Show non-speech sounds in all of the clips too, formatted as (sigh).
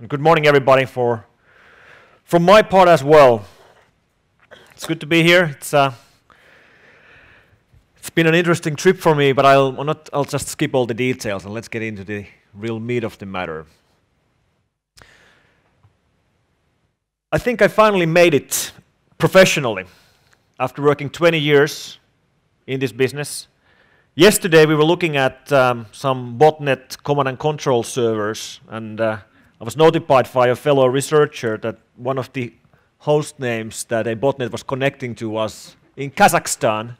And good morning, everybody, for from my part as well. It's good to be here. It's uh, it's been an interesting trip for me, but I'll I'll not I'll just skip all the details and let's get into the real meat of the matter. I think I finally made it professionally after working 20 years in this business. Yesterday we were looking at um, some botnet command and control servers, and uh, I was notified by a fellow researcher that one of the host names that a botnet was connecting to was in Kazakhstan,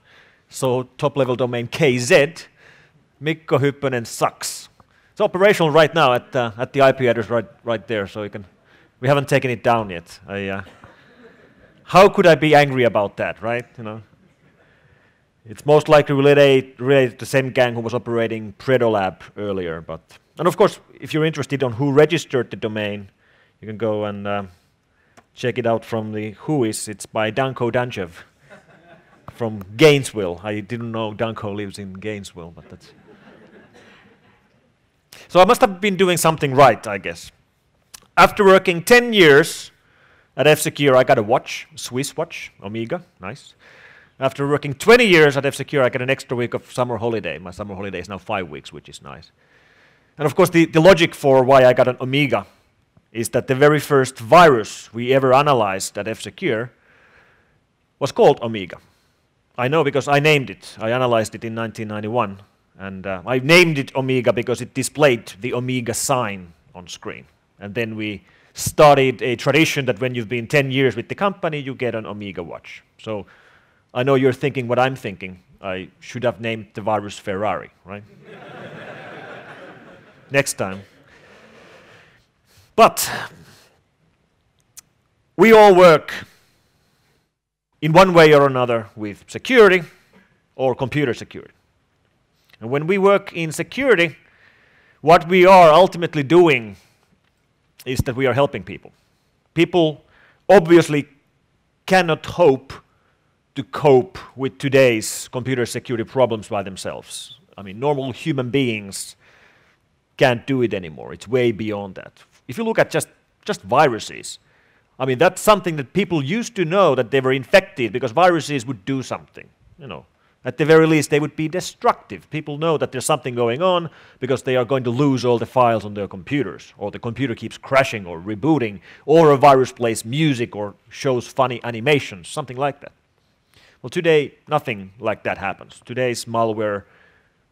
so top level domain KZ, Mikko Hyppönen sucks. It's operational right now at, uh, at the IP address right, right there, so you can, we haven't taken it down yet. I, uh, how could I be angry about that, right? You know, it's most likely related, related to the same gang who was operating Predolab earlier. But and of course, if you're interested on who registered the domain, you can go and uh, check it out from the Whois. It's by Dancho Danchev (laughs) from Gainesville. I didn't know Dancho lives in Gainesville, but that's. (laughs) So I must have been doing something right, I guess. After working 10 years at F-Secure, I got a watch, Swiss watch, Omega, nice. After working 20 years at F-Secure, I get an extra week of summer holiday. My summer holiday is now five weeks, which is nice. And of course, the, the logic for why I got an Omega is that the very first virus we ever analyzed at F-Secure was called Omega. I know because I named it. I analyzed it in 1991. And uh, I named it Omega because it displayed the Omega sign on screen. And then we started a tradition that when you've been 10 years with the company, you get an Omega watch. So I know you're thinking what I'm thinking. I should have named the virus Ferrari, right? (laughs) Next time. But we all work in one way or another with security or computer security. And when we work in security, what we are ultimately doing is that we are helping people. People obviously cannot hope to cope with today's computer security problems by themselves. I mean, normal human beings can't do it anymore. It's way beyond that. If you look at just, just viruses, I mean, that's something that people used to know that they were infected because viruses would do something. You know, at the very least, they would be destructive. People know that there's something going on because they are going to lose all the files on their computers, or the computer keeps crashing or rebooting, or a virus plays music or shows funny animations, something like that. Well, today, nothing like that happens. Today's malware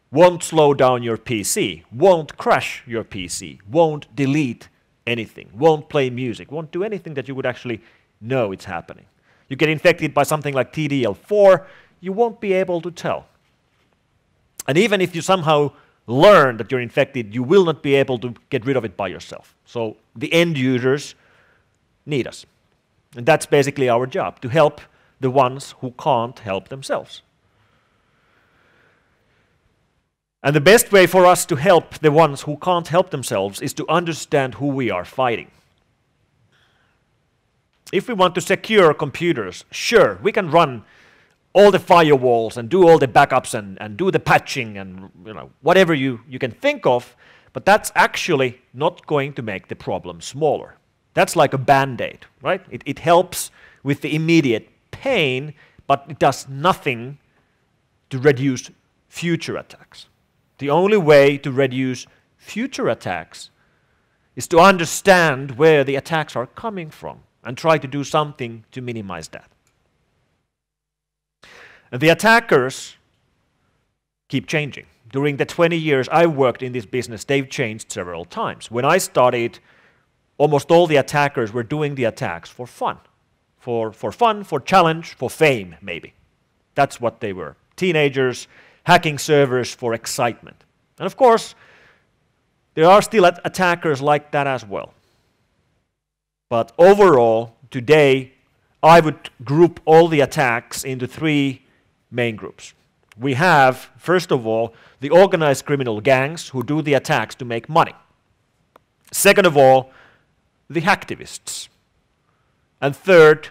won't slow down your PC, won't crash your PC, won't delete anything, won't play music, won't do anything that you would actually know it's happening. You get infected by something like TDL4, you won't be able to tell. And even if you somehow learn that you're infected, you will not be able to get rid of it by yourself. So the end users need us. And that's basically our job, to help the ones who can't help themselves. And the best way for us to help the ones who can't help themselves is to understand who we are fighting. If we want to secure computers, sure, we can run all the firewalls and do all the backups and, and do the patching and you know, whatever you, you can think of, but that's actually not going to make the problem smaller. That's like a band aid, right? It, it helps with the immediate pain, but it does nothing to reduce future attacks. The only way to reduce future attacks is to understand where the attacks are coming from and try to do something to minimize that. And the attackers keep changing. During the 20 years I worked in this business, they've changed several times. When I started, almost all the attackers were doing the attacks for fun for, for fun, for challenge, for fame, maybe. That's what they were. Teenagers hacking servers for excitement. And of course, there are still attackers like that as well. But overall, today, I would group all the attacks into three main groups. We have, first of all, the organized criminal gangs who do the attacks to make money. Second of all, the hacktivists. And third,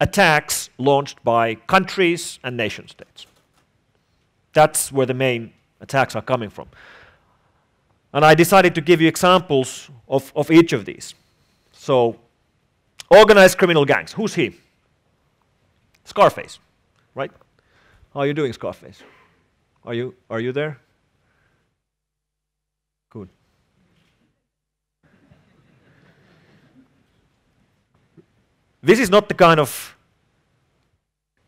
attacks launched by countries and nation states. That's where the main attacks are coming from. And I decided to give you examples of, of each of these. So, organized criminal gangs. Who's he? Scarface, right? How are you doing, Scarface? Are you, are you there? Good. This is not the kind of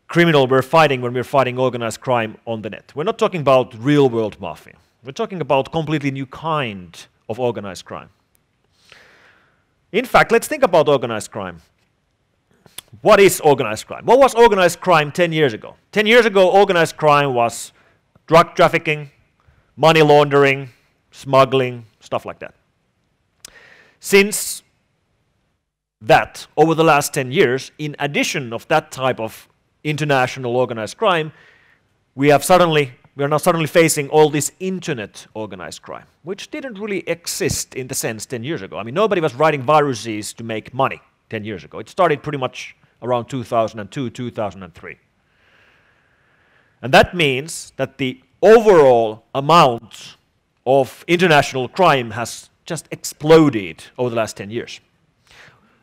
criminal we're fighting when we're fighting organized crime on the net. We're not talking about real world mafia. We're talking about completely new kind of organized crime. In fact, let's think about organized crime. What is organized crime? What was organized crime 10 years ago? 10 years ago, organized crime was drug trafficking, money laundering, smuggling, stuff like that. Since that, over the last 10 years, in addition of that type of international organized crime, we have suddenly we are now suddenly facing all this internet organized crime, which didn't really exist in the sense 10 years ago. I mean, nobody was writing viruses to make money 10 years ago. It started pretty much around 2002, 2003. And that means that the overall amount of international crime has just exploded over the last 10 years.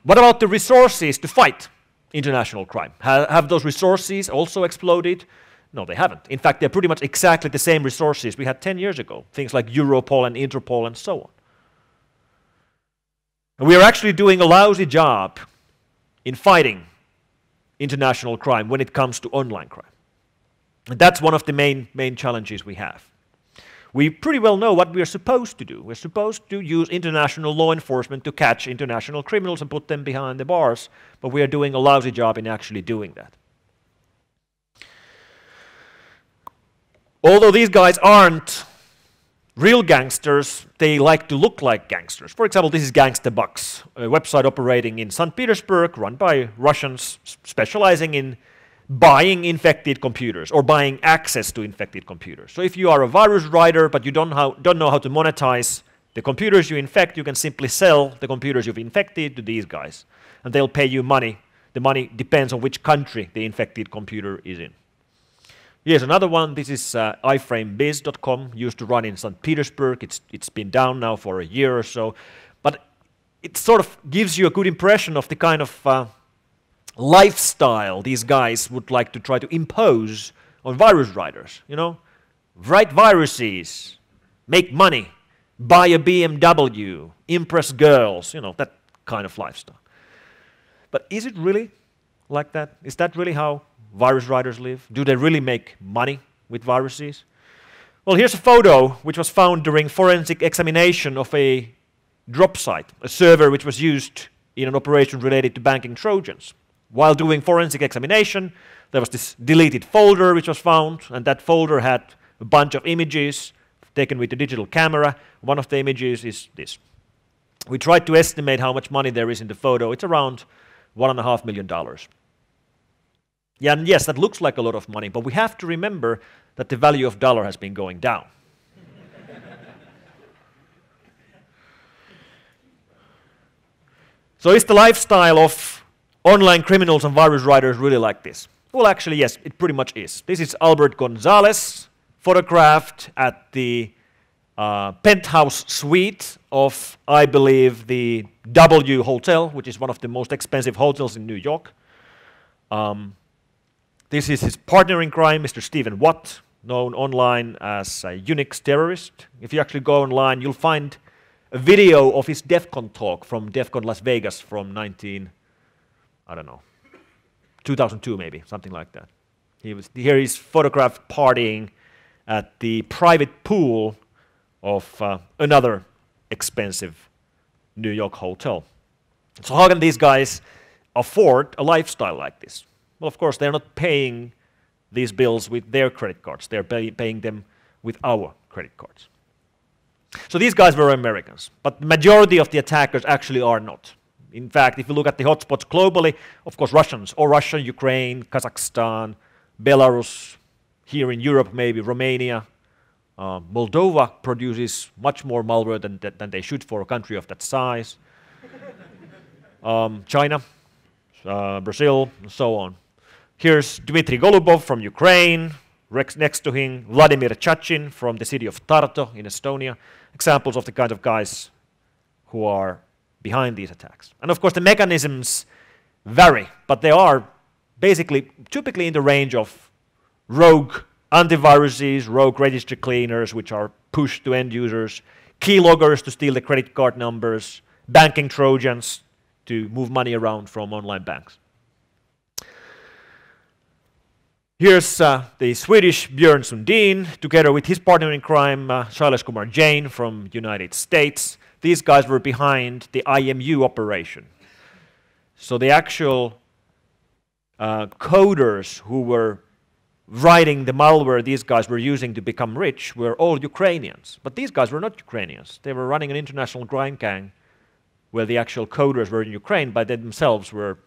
What about the resources to fight international crime? Ha have those resources also exploded? No, they haven't. In fact, they're pretty much exactly the same resources we had 10 years ago, things like Europol and Interpol and so on. And we are actually doing a lousy job in fighting international crime when it comes to online crime. And that's one of the main, main challenges we have. We pretty well know what we are supposed to do. We're supposed to use international law enforcement to catch international criminals and put them behind the bars, but we are doing a lousy job in actually doing that. Although these guys aren't real gangsters, they like to look like gangsters. For example, this is Gangsta Bucks, a website operating in St. Petersburg, run by Russians specializing in buying infected computers or buying access to infected computers. So if you are a virus writer but you don't, how, don't know how to monetize the computers you infect, you can simply sell the computers you've infected to these guys, and they'll pay you money. The money depends on which country the infected computer is in. Here's another one. This is uh, iframebiz.com, used to run in St. Petersburg. It's, it's been down now for a year or so. But it sort of gives you a good impression of the kind of uh, lifestyle these guys would like to try to impose on virus writers. You know, write viruses, make money, buy a BMW, impress girls, you know, that kind of lifestyle. But is it really like that? Is that really how virus writers live? Do they really make money with viruses? Well, here's a photo which was found during forensic examination of a drop site, a server which was used in an operation related to banking Trojans. While doing forensic examination, there was this deleted folder which was found, and that folder had a bunch of images taken with a digital camera. One of the images is this. We tried to estimate how much money there is in the photo. It's around $1.5 million. Yeah, and yes, that looks like a lot of money, but we have to remember that the value of dollar has been going down. (laughs) so is the lifestyle of online criminals and virus writers really like this? Well, actually, yes, it pretty much is. This is Albert Gonzalez, photographed at the uh, penthouse suite of, I believe, the W Hotel, which is one of the most expensive hotels in New York. Um, this is his partner in crime, Mr. Stephen Watt, known online as a Unix terrorist. If you actually go online, you'll find a video of his DEF CON talk from DEF CON Las Vegas from 19, I don't know, 2002 maybe, something like that. He was, here he's photographed partying at the private pool of uh, another expensive New York hotel. So how can these guys afford a lifestyle like this? Well, of course, they're not paying these bills with their credit cards. They're pay paying them with our credit cards. So these guys were Americans, but the majority of the attackers actually are not. In fact, if you look at the hotspots globally, of course, Russians, or Russia, Ukraine, Kazakhstan, Belarus, here in Europe, maybe Romania, uh, Moldova produces much more malware than, than they should for a country of that size. (laughs) um, China, uh, Brazil, and so on. Here's Dmitry Golubov from Ukraine. Next to him, Vladimir Chachin from the city of Tartu in Estonia. Examples of the kind of guys who are behind these attacks. And of course, the mechanisms vary, but they are basically typically in the range of rogue antiviruses, rogue registry cleaners, which are pushed to end users, keyloggers to steal the credit card numbers, banking trojans to move money around from online banks. Here's uh, the Swedish Björn Sundin, together with his partner in crime, uh, Kumar Jain from United States. These guys were behind the IMU operation. So the actual uh, coders who were writing the malware these guys were using to become rich were all Ukrainians. But these guys were not Ukrainians. They were running an international crime gang where the actual coders were in Ukraine, but they themselves were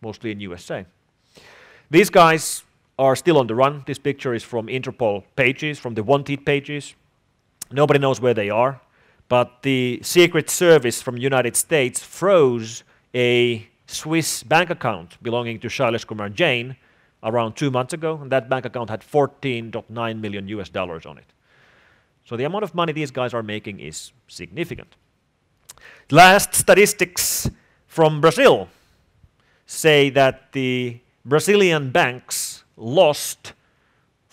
mostly in USA. These guys are still on the run. This picture is from Interpol pages, from the wanted pages. Nobody knows where they are, but the Secret Service from United States froze a Swiss bank account belonging to Shailesh Kumar Jain around two months ago, and that bank account had 14.9 million US dollars on it. So the amount of money these guys are making is significant. Last statistics from Brazil say that the Brazilian banks lost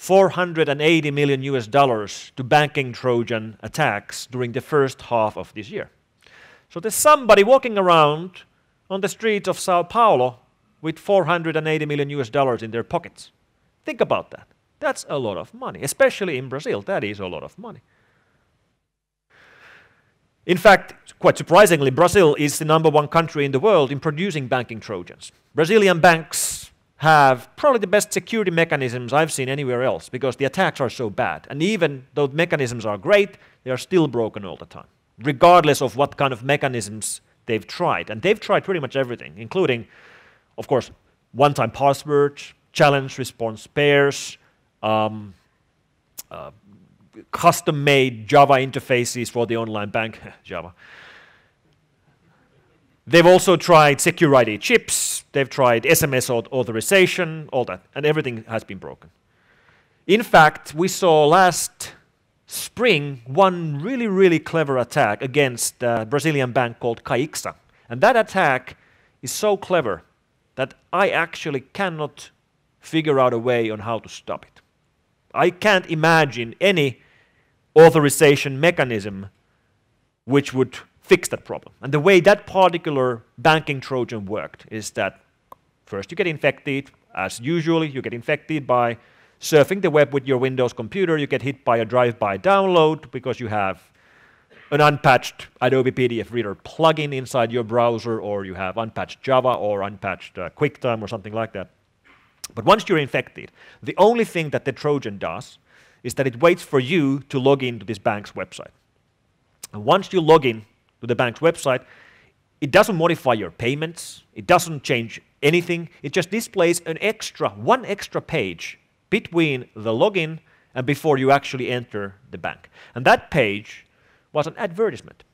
480 million US dollars to banking Trojan attacks during the first half of this year. So there's somebody walking around on the streets of Sao Paulo with 480 million US dollars in their pockets. Think about that. That's a lot of money, especially in Brazil. That is a lot of money. In fact, quite surprisingly, Brazil is the number one country in the world in producing banking Trojans. Brazilian banks have probably the best security mechanisms I've seen anywhere else because the attacks are so bad. And even though mechanisms are great, they are still broken all the time, regardless of what kind of mechanisms they've tried. And they've tried pretty much everything, including, of course, one time password, challenge response pairs, um, uh, custom made Java interfaces for the online bank, (laughs) Java. They've also tried secure ID chips, they've tried SMS authorization, all that, and everything has been broken. In fact, we saw last spring one really, really clever attack against a Brazilian bank called Caixa. And that attack is so clever that I actually cannot figure out a way on how to stop it. I can't imagine any authorization mechanism which would fix that problem. And the way that particular banking Trojan worked is that first you get infected, as usually, you get infected by surfing the web with your Windows computer, you get hit by a drive-by download because you have an unpatched Adobe PDF Reader plugin inside your browser, or you have unpatched Java or unpatched uh, QuickTime or something like that. But once you're infected, the only thing that the Trojan does is that it waits for you to log into this bank's website. And once you log in to the bank's website, it doesn't modify your payments, it doesn't change anything, it just displays an extra, one extra page between the login and before you actually enter the bank. And that page was an advertisement.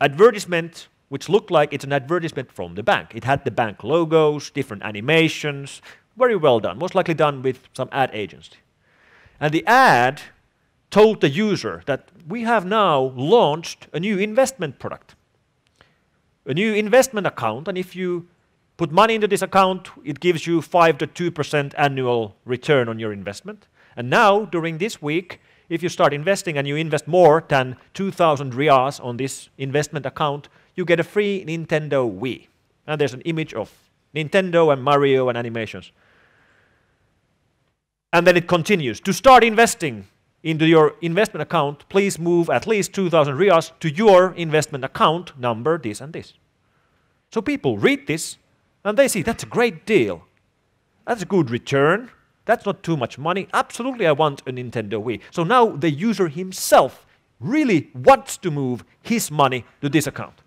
Advertisement which looked like it's an advertisement from the bank. It had the bank logos, different animations, very well done, most likely done with some ad agency. And the ad told the user that we have now launched a new investment product, a new investment account, and if you put money into this account, it gives you 5 to 2% annual return on your investment. And now, during this week, if you start investing and you invest more than 2,000 reals on this investment account, you get a free Nintendo Wii. And there's an image of Nintendo and Mario and animations. And then it continues. To start investing into your investment account, please move at least 2,000 reals to your investment account number, this and this. So people read this and they see that's a great deal. That's a good return. That's not too much money. Absolutely, I want a Nintendo Wii. So now the user himself really wants to move his money to this account.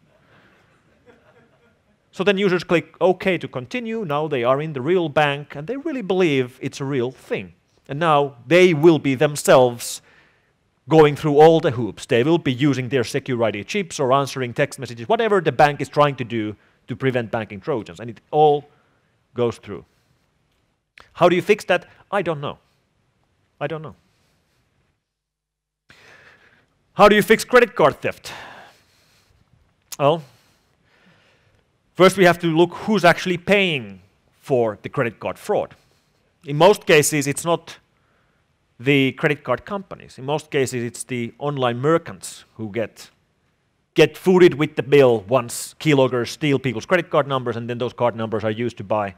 So then users click OK to continue. Now they are in the real bank and they really believe it's a real thing. And now they will be themselves going through all the hoops. They will be using their security chips or answering text messages, whatever the bank is trying to do to prevent banking Trojans, and it all goes through. How do you fix that? I don't know. I don't know. How do you fix credit card theft? Well, First, we have to look who's actually paying for the credit card fraud. In most cases, it's not the credit card companies. In most cases, it's the online merchants who get get footed with the bill once keyloggers steal people's credit card numbers, and then those card numbers are used to buy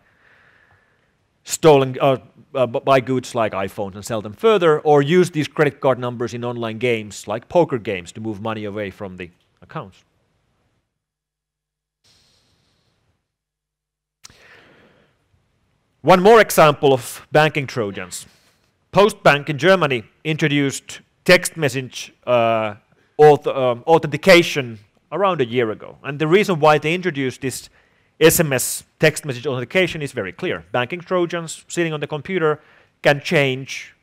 stolen uh, uh, buy goods like iPhones and sell them further, or use these credit card numbers in online games like poker games to move money away from the accounts. One more example of banking Trojans. Postbank in Germany introduced text message uh, auth um, authentication around a year ago. And the reason why they introduced this SMS text message authentication is very clear. Banking Trojans sitting on the computer can change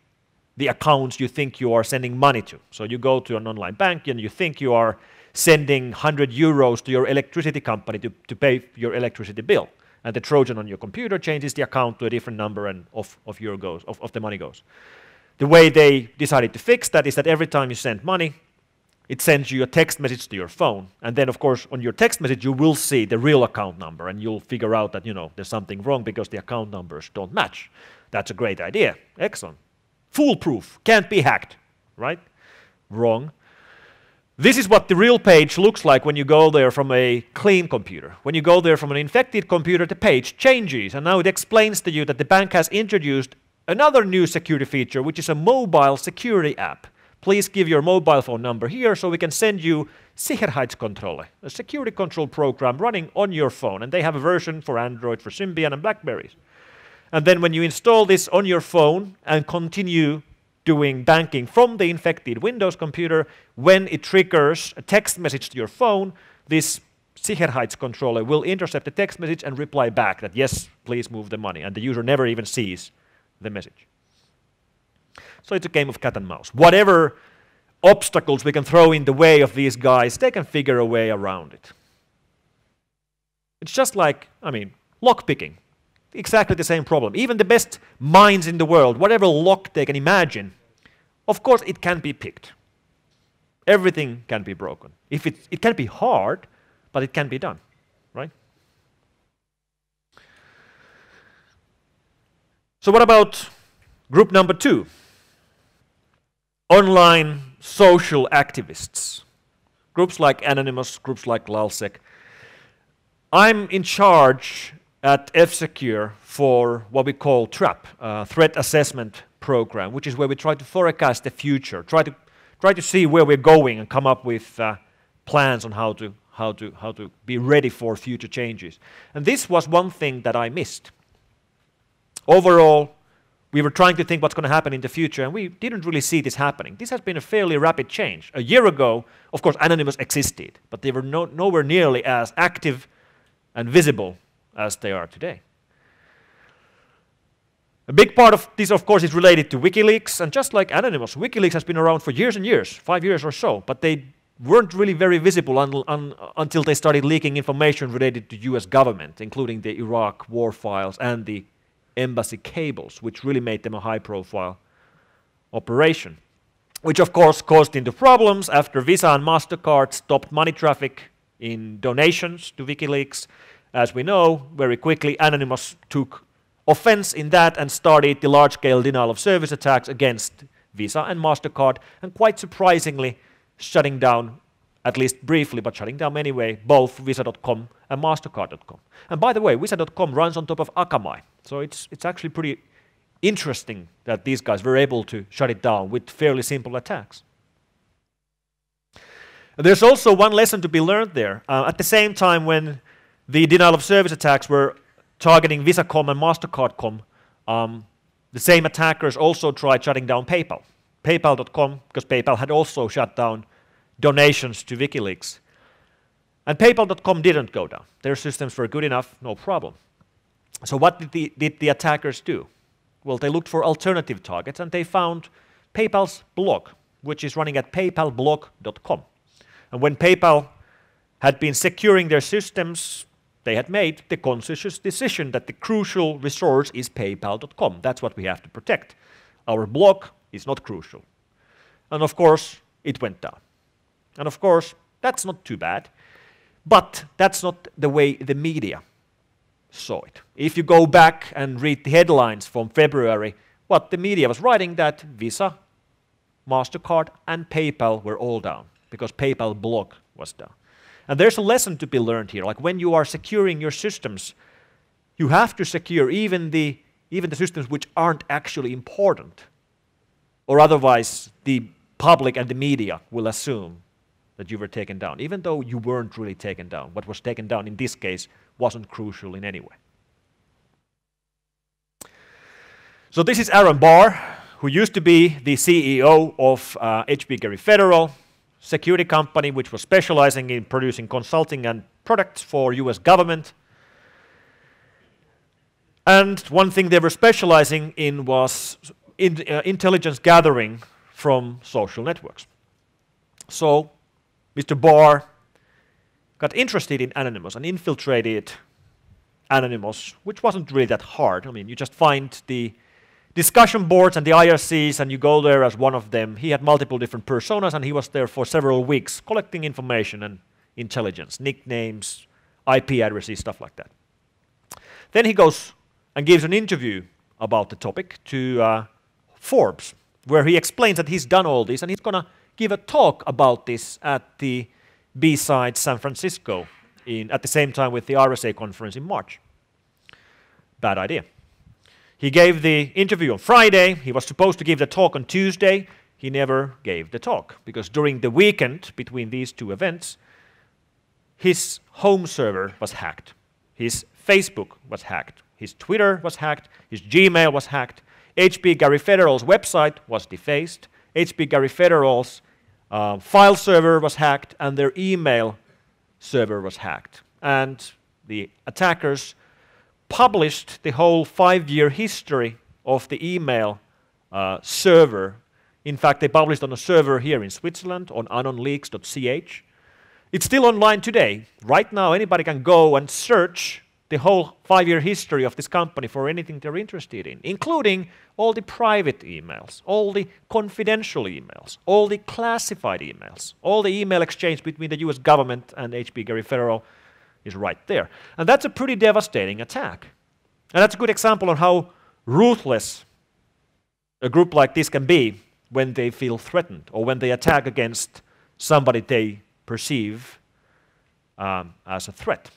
the accounts you think you are sending money to. So you go to an online bank and you think you are sending 100 euros to your electricity company to, to pay your electricity bill and the Trojan on your computer changes the account to a different number and off, of, your goes, of, of the money goes. The way they decided to fix that is that every time you send money, it sends you a text message to your phone. And then, of course, on your text message, you will see the real account number and you'll figure out that, you know, there's something wrong because the account numbers don't match. That's a great idea. Excellent. Foolproof. Can't be hacked, right? Wrong. This is what the real page looks like when you go there from a clean computer. When you go there from an infected computer, the page changes, and now it explains to you that the bank has introduced another new security feature, which is a mobile security app. Please give your mobile phone number here so we can send you Sicherheitskontrolle, a security control program running on your phone. And they have a version for Android, for Symbian, and Blackberries. And then when you install this on your phone and continue doing banking from the infected Windows computer, when it triggers a text message to your phone, this Sicherheitskontrolle will intercept the text message and reply back that yes, please move the money. And the user never even sees the message. So it's a game of cat and mouse. Whatever obstacles we can throw in the way of these guys, they can figure a way around it. It's just like, I mean, lock picking exactly the same problem. Even the best minds in the world, whatever lock they can imagine, of course it can be picked. Everything can be broken. If it, it can be hard, but it can be done, right? So what about group number two? Online social activists. Groups like Anonymous, groups like LulzSec. I'm in charge at F-Secure for what we call TRAP, uh, Threat Assessment Program, which is where we try to forecast the future, try to, try to see where we're going and come up with uh, plans on how to, how, to, how to be ready for future changes. And this was one thing that I missed. Overall, we were trying to think what's going to happen in the future, and we didn't really see this happening. This has been a fairly rapid change. A year ago, of course, Anonymous existed, but they were no, nowhere nearly as active and visible as they are today. A big part of this, of course, is related to WikiLeaks, and just like Anonymous, WikiLeaks has been around for years and years, five years or so, but they weren't really very visible un un until they started leaking information related to US government, including the Iraq war files and the embassy cables, which really made them a high-profile operation. Which, of course, caused into problems after Visa and MasterCard stopped money traffic in donations to WikiLeaks, as we know, very quickly Anonymous took offense in that and started the large-scale denial of service attacks against Visa and MasterCard, and quite surprisingly, shutting down, at least briefly, but shutting down anyway, both Visa.com and MasterCard.com. And by the way, Visa.com runs on top of Akamai, so it's, it's actually pretty interesting that these guys were able to shut it down with fairly simple attacks. There's also one lesson to be learned there. Uh, at the same time, when the denial of service attacks were targeting Visa.com and MasterCard.com. Um, the same attackers also tried shutting down PayPal. PayPal.com, because PayPal had also shut down donations to WikiLeaks. And PayPal.com didn't go down. Their systems were good enough, no problem. So what did the, did the attackers do? Well, they looked for alternative targets and they found PayPal's blog, which is running at paypalblog.com. And when PayPal had been securing their systems they had made the conscious decision that the crucial resource is PayPal.com. That's what we have to protect. Our blog is not crucial. And of course, it went down. And of course, that's not too bad. But that's not the way the media saw it. If you go back and read the headlines from February, what the media was writing that Visa, MasterCard, and PayPal were all down because PayPal block was down. And there's a lesson to be learned here. Like when you are securing your systems, you have to secure even the, even the systems which aren't actually important. Or otherwise, the public and the media will assume that you were taken down, even though you weren't really taken down. What was taken down in this case wasn't crucial in any way. So this is Aaron Barr, who used to be the CEO of uh, Gary Federal, security company which was specializing in producing consulting and products for US government. And one thing they were specializing in was in, uh, intelligence gathering from social networks. So Mr. Barr got interested in Anonymous and infiltrated Anonymous, which wasn't really that hard. I mean, you just find the discussion boards and the IRCs, and you go there as one of them. He had multiple different personas, and he was there for several weeks collecting information and intelligence, nicknames, IP addresses, stuff like that. Then he goes and gives an interview about the topic to uh, Forbes, where he explains that he's done all this, and he's going to give a talk about this at the B-Side San Francisco in, at the same time with the RSA conference in March. Bad idea. He gave the interview on Friday. He was supposed to give the talk on Tuesday. He never gave the talk because during the weekend between these two events, his home server was hacked. His Facebook was hacked. His Twitter was hacked. His Gmail was hacked. HB Gary Federal's website was defaced. HB Gary Federal's uh, file server was hacked and their email server was hacked. And the attackers published the whole five year history of the email uh, server. In fact, they published on a server here in Switzerland on anonleaks.ch. It's still online today. Right now, anybody can go and search the whole five year history of this company for anything they're interested in, including all the private emails, all the confidential emails, all the classified emails, all the email exchange between the US government and HB Gary Federal is right there. And that's a pretty devastating attack. And that's a good example of how ruthless a group like this can be when they feel threatened or when they attack against somebody they perceive um, as a threat.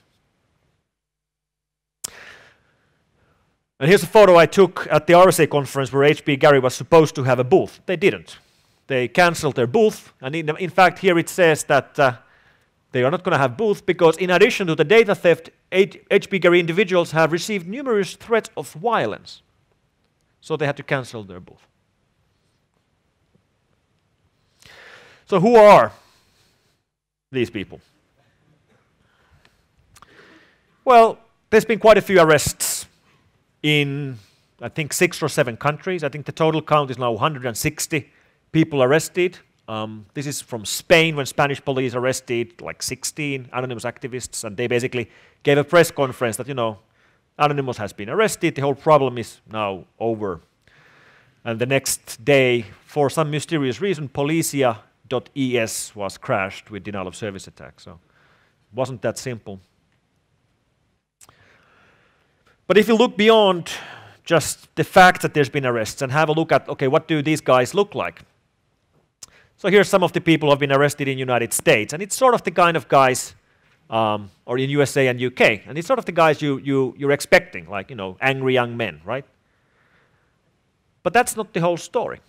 And here's a photo I took at the RSA conference where HB Gary was supposed to have a booth. They didn't. They cancelled their booth. And in, in fact, here it says that uh, they are not going to have booth because in addition to the data theft, HB Gary individuals have received numerous threats of violence. So they had to cancel their booth. So who are these people? Well, there's been quite a few arrests in, I think, six or seven countries. I think the total count is now 160 people arrested. Um, this is from Spain when Spanish police arrested like 16 anonymous activists, and they basically gave a press conference that, you know, Anonymous has been arrested, the whole problem is now over. And the next day, for some mysterious reason, Policia.es was crashed with denial of service attack. So it wasn't that simple. But if you look beyond just the fact that there's been arrests and have a look at, okay, what do these guys look like? So here's some of the people who have been arrested in the United States, and it's sort of the kind of guys, um, or in USA and UK, and it's sort of the guys you, you, you're expecting, like, you know, angry young men, right? But that's not the whole story.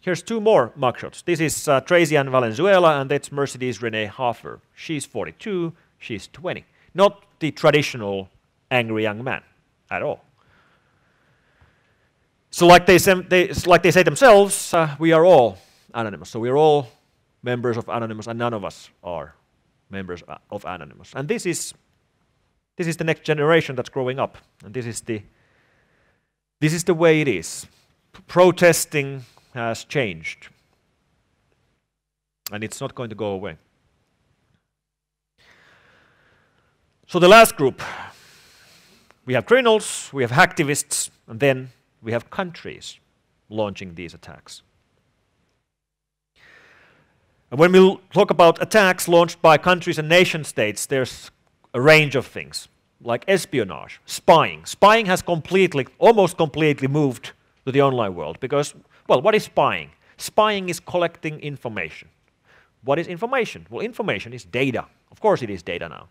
Here's two more mugshots. This is uh, Tracy Ann Valenzuela, and that's Mercedes Renee Haefer. She's 42, she's 20. Not the traditional angry young man at all. So, like they, they, like they say themselves, uh, we are all anonymous. So, we are all members of Anonymous, and none of us are members of Anonymous. And this is, this is the next generation that's growing up. And this is the, this is the way it is. P protesting has changed. And it's not going to go away. So, the last group we have criminals, we have hacktivists, and then we have countries launching these attacks. And when we talk about attacks launched by countries and nation states, there's a range of things, like espionage, spying. Spying has completely, almost completely moved to the online world because, well, what is spying? Spying is collecting information. What is information? Well, information is data. Of course, it is data now.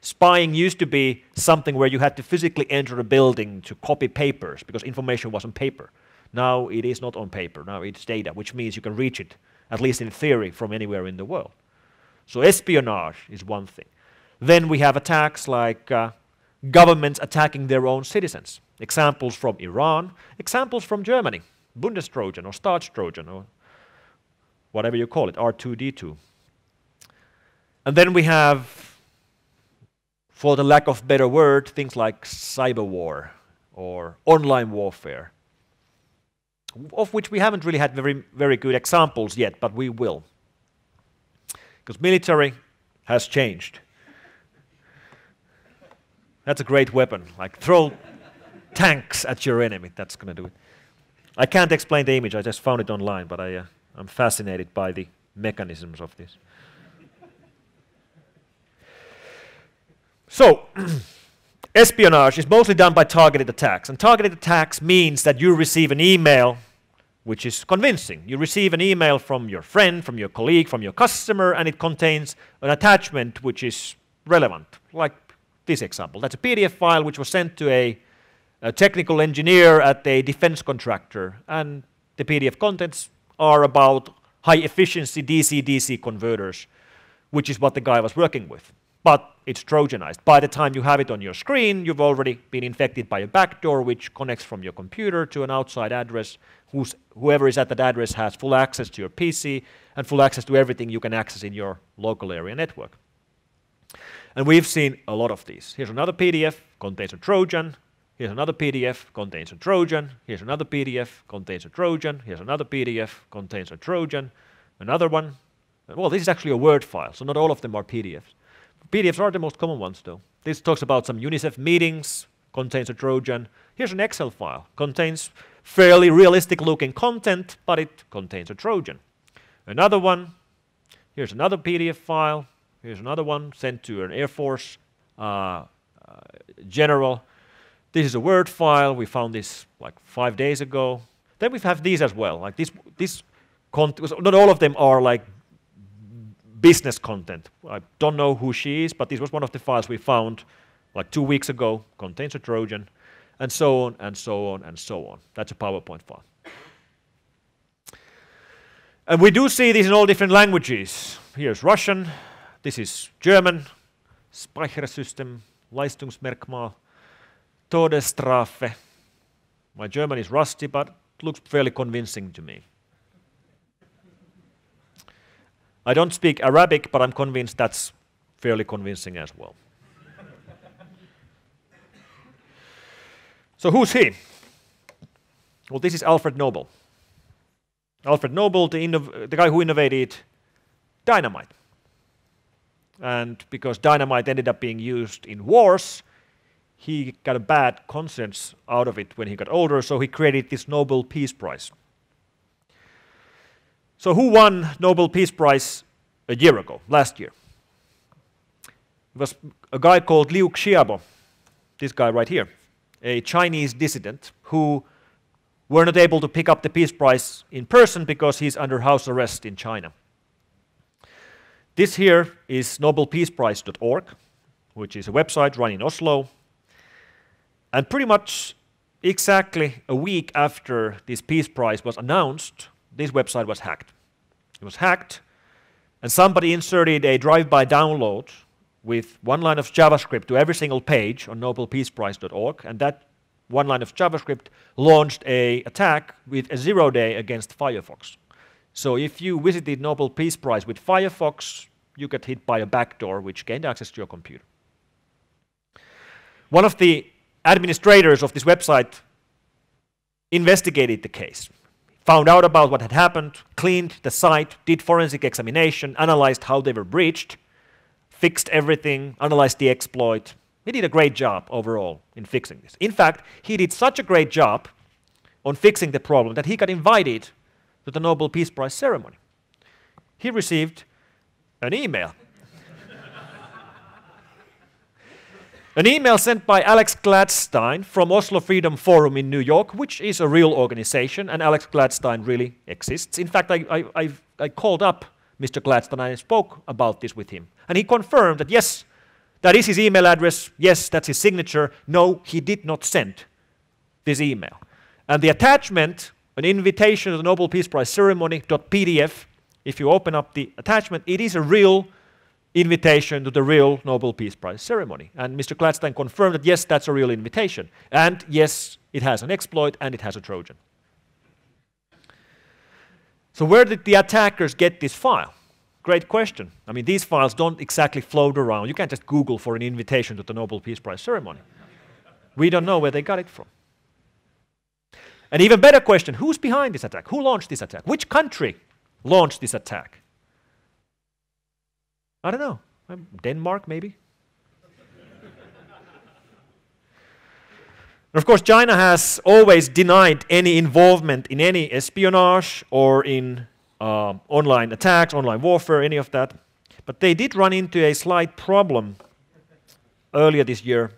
Spying used to be something where you had to physically enter a building to copy papers because information was on paper. Now it is not on paper, now it's data, which means you can reach it, at least in theory, from anywhere in the world. So espionage is one thing. Then we have attacks like uh, governments attacking their own citizens. Examples from Iran, examples from Germany, Bundestrojan or Staatstrojan or whatever you call it, R2D2. And then we have, for the lack of better word, things like cyber war or online warfare of which we haven't really had very, very good examples yet, but we will. Because military has changed. That's a great weapon. Like throw tanks at your enemy. That's going to do it. I can't explain the image. I just found it online, but I, uh, I'm fascinated by the mechanisms of this. So, (clears throat) Espionage is mostly done by targeted attacks. And targeted attacks means that you receive an email which is convincing. You receive an email from your friend, from your colleague, from your customer, and it contains an attachment which is relevant, like this example. That's a PDF file which was sent to a, a technical engineer at a defense contractor, and the PDF contents are about high efficiency DC DC converters, which is what the guy was working with but it's Trojanized. By the time you have it on your screen, you've already been infected by a backdoor which connects from your computer to an outside address. Who's, whoever is at that address has full access to your PC and full access to everything you can access in your local area network. And we've seen a lot of these. Here's another PDF, contains a Trojan. Here's another PDF, contains a Trojan. Here's another PDF, contains a Trojan. Here's another PDF, contains a Trojan. Another one. Well, this is actually a Word file, so not all of them are PDFs. PDFs are the most common ones, though. This talks about some UNICEF meetings, contains a Trojan. Here's an Excel file, contains fairly realistic looking content, but it contains a Trojan. Another one, here's another PDF file. Here's another one sent to an Air Force uh, uh, general. This is a Word file. We found this like five days ago. Then we have these as well. Like this, this not all of them are like business content. I don't know who she is, but this was one of the files we found like two weeks ago, contains a Trojan, and so on, and so on, and so on. That's a PowerPoint file. And we do see these in all different languages. Here's Russian, this is German, Speichersystem, Leistungsmerkmal, Todesstrafe. My German is rusty, but looks fairly convincing to me. I don't speak Arabic, but I'm convinced that's fairly convincing as well. so who's he? Well, this is Alfred Nobel. Alfred Nobel, the, the guy who innovated dynamite. And because dynamite ended up being used in wars, he got a bad conscience out of it when he got older, so he created this Nobel Peace Prize. So who won Nobel Peace Prize a year ago, last year? It was a guy called Liu Xiaobo, this guy right here, a Chinese dissident who were not able to pick up the Peace Prize in person because he's under house arrest in China. This here is nobelpeaceprize.org, which is a website run in Oslo. And pretty much exactly a week after this Peace Prize was announced, this website was hacked. It was hacked, and somebody inserted a drive-by download with one line of JavaScript to every single page on nobelpeaceprize.org, and that one line of JavaScript launched a attack with a zero day against Firefox. So if you visited Nobel Peace Prize with Firefox, you get hit by a backdoor which gained access to your computer. One of the administrators of this website investigated the case found out about what had happened, cleaned the site, did forensic examination, analyzed how they were breached, fixed everything, analyzed the exploit. He did a great job overall in fixing this. In fact, he did such a great job on fixing the problem that he got invited to the Nobel Peace Prize ceremony. he received an email. An email sent by Alex Gladstein from Oslo Freedom Forum in New York, which is a real organization, and Alex Gladstein really exists. In fact, I, I, I, I called up Mr. Gladstein and I spoke about this with him. And he confirmed that yes, that is his email address, yes, that's his signature. No, he did not send this email. And the attachment, an invitation to the Nobel Peace Prize ceremony.pdf, if you open up the attachment, it is a real invitation to the real Nobel Peace Prize ceremony. And Mr. Gladstein confirmed that yes, that's a real invitation. And yes, it has an exploit and it has a Trojan. So where did the attackers get this file? Great question. I mean, these files don't exactly float around. You can't just Google for an invitation to the Nobel Peace Prize ceremony. We don't know where they got it from. An even better question who's behind this attack? Who launched this attack? Which country launched this attack? I don't know. Um, Denmark, maybe? And of course, China has always denied any involvement in any espionage or in uh, online attacks, online warfare, any of that. But they did run into a slight problem earlier this year.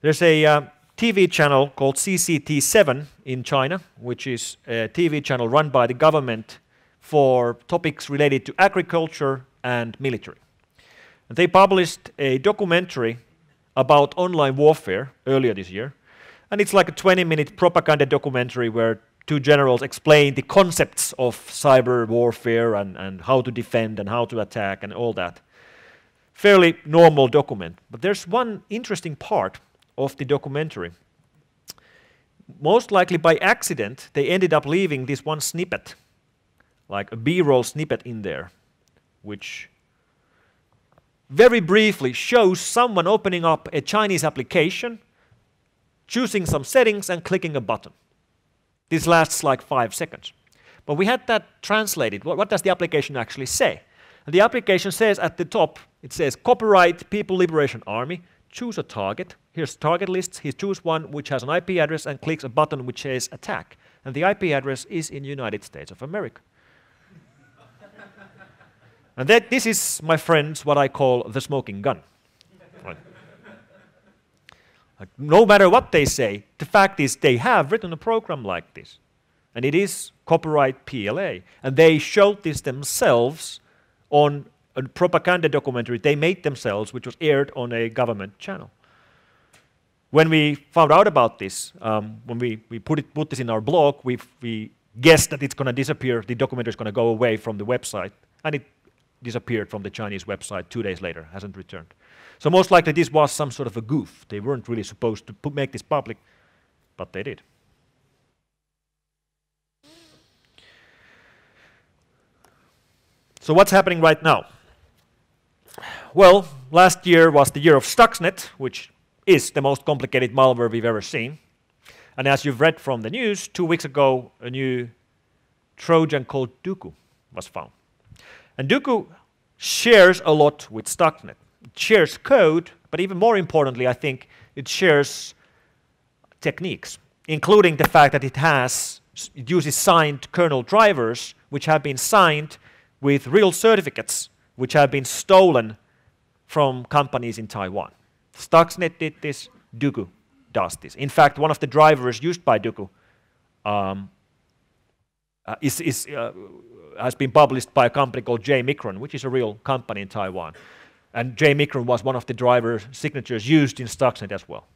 There's a uh, TV channel called CCTV7 in China, which is a TV channel run by the government for topics related to agriculture and military. And they published a documentary about online warfare earlier this year. And it's like a 20 minute propaganda documentary where two generals explain the concepts of cyber warfare and, and how to defend and how to attack and all that. Fairly normal document. But there's one interesting part of the documentary. Most likely by accident, they ended up leaving this one snippet, like a B roll snippet in there, which very briefly shows someone opening up a Chinese application, choosing some settings, and clicking a button. This lasts like five seconds. But we had that translated. What, what does the application actually say? And the application says at the top, it says copyright People Liberation Army, choose a target. Here's target lists. He chooses one which has an IP address and clicks a button which says attack. And the IP address is in United States of America. And that, this is, my friends, what I call the smoking gun. Right. No matter what they say, the fact is they have written a program like this. And it is copyright PLA. And they showed this themselves on a propaganda documentary they made themselves, which was aired on a government channel. When we found out about this, um, when we, we put, it, put this in our blog, we, we guessed that it's going to disappear, the documentary is going to go away from the website, and it disappeared from the Chinese website two days later, hasn't returned. So most likely this was some sort of a goof. They weren't really supposed to make this public, but they did. So what's happening right now? Well, last year was the year of Stuxnet, which is the most complicated malware we've ever seen. And as you've read from the news, two weeks ago, a new Trojan called Duqu was found. And Duqu shares a lot with Stuxnet. It shares code, but even more importantly, I think it shares techniques, including the fact that it has it uses signed kernel drivers, which have been signed with real certificates, which have been stolen from companies in Taiwan. Stuxnet did this, Duqu does this. In fact, one of the drivers used by Duqu um, uh, is, is, uh, has been published by a company called JMicron, which is a real company in Taiwan. And JMicron was one of the driver signatures used in Stuxnet as well.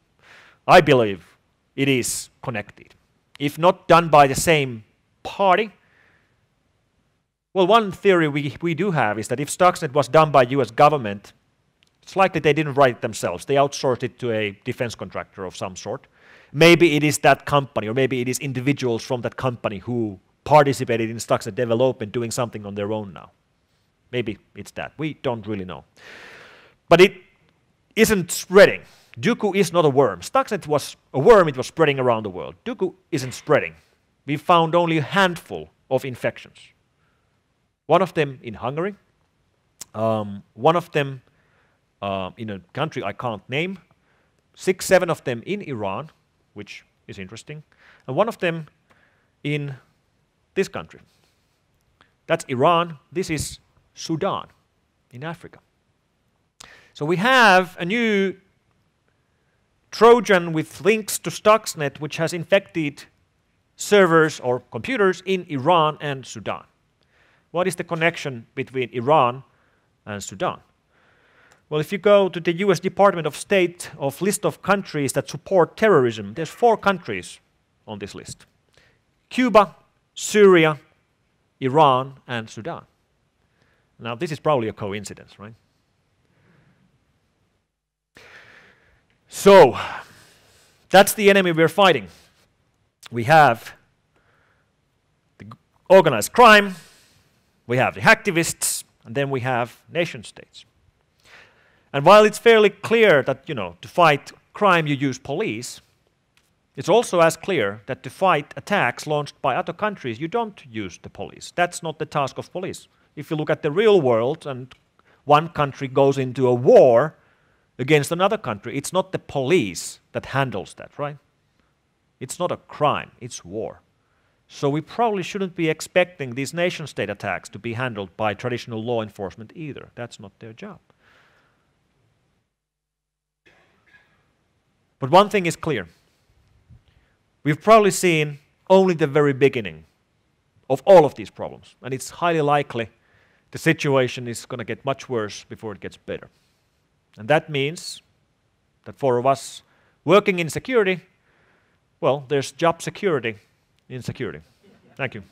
I believe it is connected. If not done by the same party, well, one theory we, we do have is that if Stuxnet was done by US government, it's likely they didn't write it themselves. They outsourced it to a defense contractor of some sort. Maybe it is that company, or maybe it is individuals from that company who participated in Stuxnet development doing something on their own now. Maybe it's that. We don't really know. But it isn't spreading. Duqu is not a worm. Stuxnet was a worm, it was spreading around the world. Duqu isn't spreading. We found only a handful of infections. One of them in Hungary, um, one of them uh, in a country I can't name, six, seven of them in Iran, which is interesting, and one of them in this country. That's Iran. This is Sudan in Africa. So we have a new Trojan with links to Stuxnet, which has infected servers or computers in Iran and Sudan. What is the connection between Iran and Sudan? Well, if you go to the US Department of State of list of countries that support terrorism, there's four countries on this list. Cuba, Syria, Iran, and Sudan. Now, this is probably a coincidence, right? So, that's the enemy we're fighting. We have the organized crime, we have the hacktivists, and then we have nation states. And while it's fairly clear that, you know, to fight crime you use police, it's also as clear that to fight attacks launched by other countries, you don't use the police. That's not the task of police. If you look at the real world and one country goes into a war against another country, it's not the police that handles that, right? It's not a crime, it's war. So we probably shouldn't be expecting these nation state attacks to be handled by traditional law enforcement either. That's not their job. But one thing is clear. We've probably seen only the very beginning of all of these problems, and it's highly likely the situation is going to get much worse before it gets better. And that means that for us working in security, well, there's job security in security. Thank you.